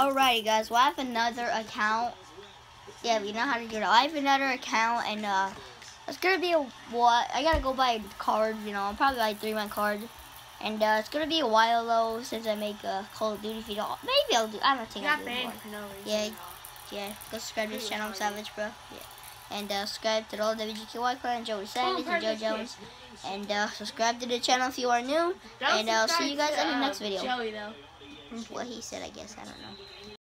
Alrighty, guys. Well, I have another account. Yeah, we know how to do it. I have another account, and uh, it's gonna be a what? I gotta go buy a card. You know, I'll probably buy a three-man card, and uh, it's gonna be a while though since I make a Call of Duty video. Maybe I'll do. I don't think I'll do banned no. Yeah, yeah. Go subscribe to this channel, I'm Savage, bro. Yeah. And uh, subscribe to the old WGKY clan, Joey Savage, and Joe Jones. And uh, subscribe to the channel if you are new. And I'll see you guys in the uh, next video. Joey though. What he said, I guess. I don't know.